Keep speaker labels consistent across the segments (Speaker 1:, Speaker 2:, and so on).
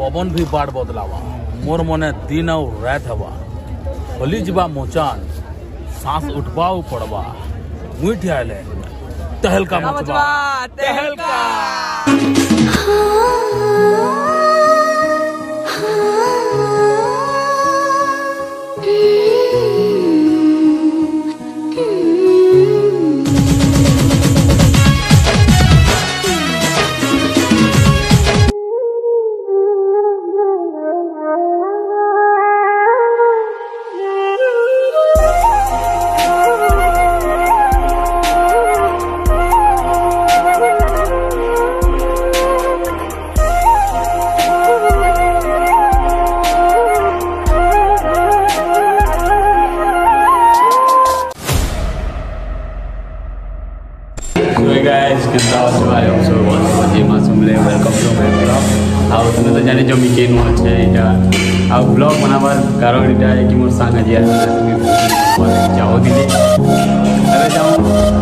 Speaker 1: पवन भी बाड બદલાવા मोर મને दिन આવ રાત હવા હલી જવા મોચાન सांस उठवाओ पड़वा मुई ठियाले तहलका मचवा
Speaker 2: तहलका।
Speaker 3: ଆଉ ବ୍ଲଗ୍ ବନାବାର କାରଣ ଏଇଟା କି ମୋର ସାଙ୍ଗ ଆଜି ଯାଉଥିଲି ଏବେ ଯାଉ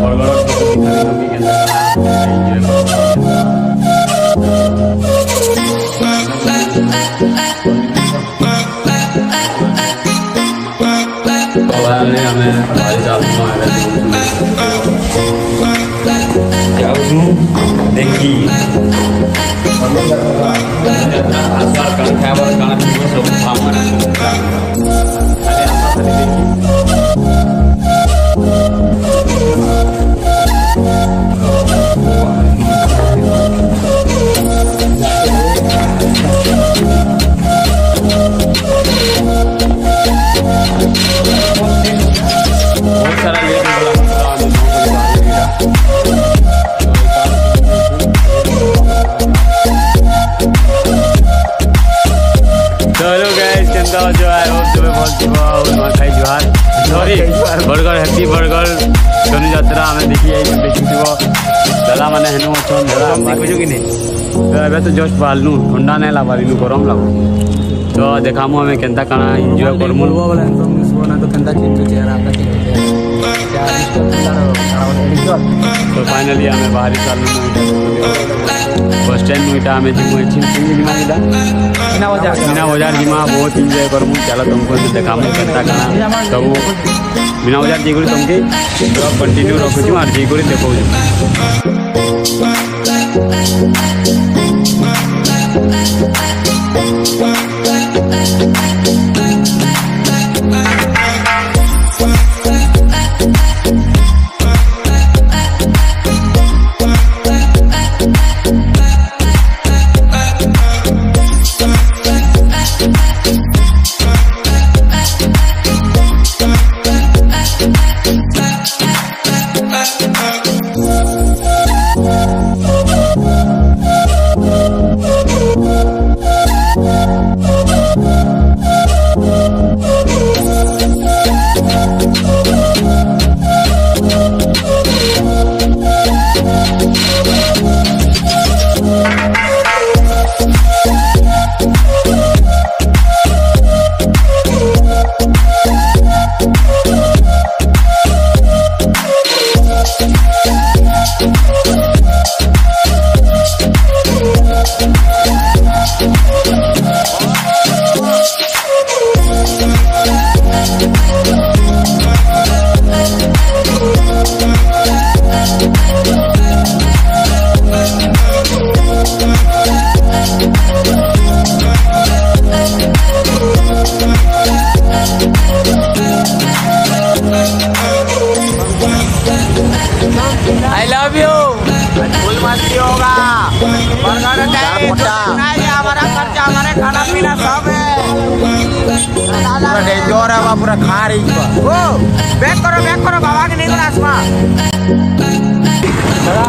Speaker 3: ବରଗଡ଼ କେନ୍ତା ଆମେ ଆମେ देखी હેનો છોંદરા મારી જોગી ને હવે તો જોશ બાલનું ઠંડા ને લાવવાનું ગરમ લાવ તો દેખામો અમે કેંતા કણા એન્જોય કરમુ બોલે
Speaker 2: તો કેંતા ચિંતુ ચહેરા આપતા
Speaker 3: तो फाइनली हमें बाहरी साल में फ़र्स्ट टाइम मीठा हमें जिम्मे जिम्मा
Speaker 2: ना
Speaker 3: बजा जी माँ बहुत इंजॉय मुझे चला तुमको तो काम करता गाना तो वो बिना बजा जी करी तुमके जॉब कंटिन्यू रखो जी, मार जी करी देखाऊँ आई
Speaker 2: लव यू
Speaker 4: फुल मस्ती होगा। हमारा खर्चा हमारे खाना पीना सब है
Speaker 2: पूरा
Speaker 4: डेंजर है पूरा खा रही ओ बैक करो बैक करो बाबा के नहीं आसमा आप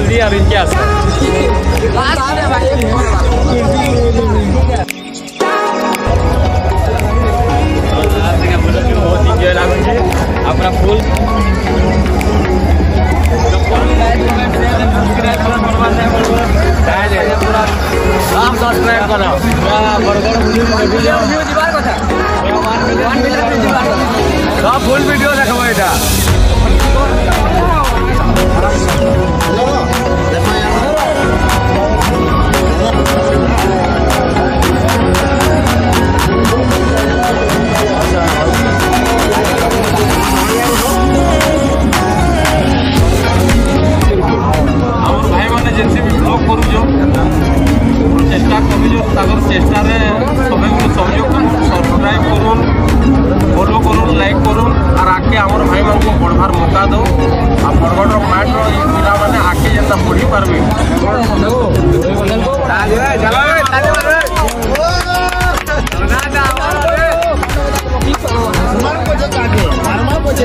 Speaker 3: del día. চ্যানেলটারে
Speaker 2: সবাইকে সহযোগ করুন সাবস্ক্রাইব করুন ফলো
Speaker 3: করুন লাইক
Speaker 2: করুন আর আগে আমার ভাই মানুষ পড়বার মৌকা দো আর বরগড়র মাঠর এই পিলামানে আগে যেন পড়ি পারবে।
Speaker 3: মার পচে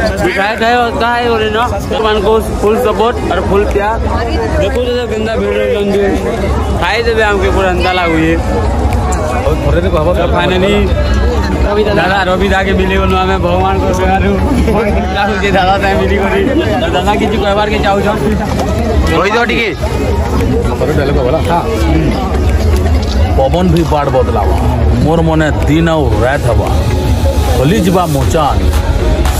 Speaker 3: विधायक है उसका है और भगवान को फुल सपोर्ट और फुल प्यार। देखो तो गंदा भीड़ खाए जब देवे हमके पूरा अंदा अंदाला हुई फाइनली दादा रवि दा के मिली बोलो हमें भगवान को दादा से मिली करी तो दादा की कोई बार के चाहू छो
Speaker 4: वही तो ठीक
Speaker 1: हाँ। पवन भी बाढ़ बदलाव। मोर मने दिन और रात हवा। खोली जीवा आनी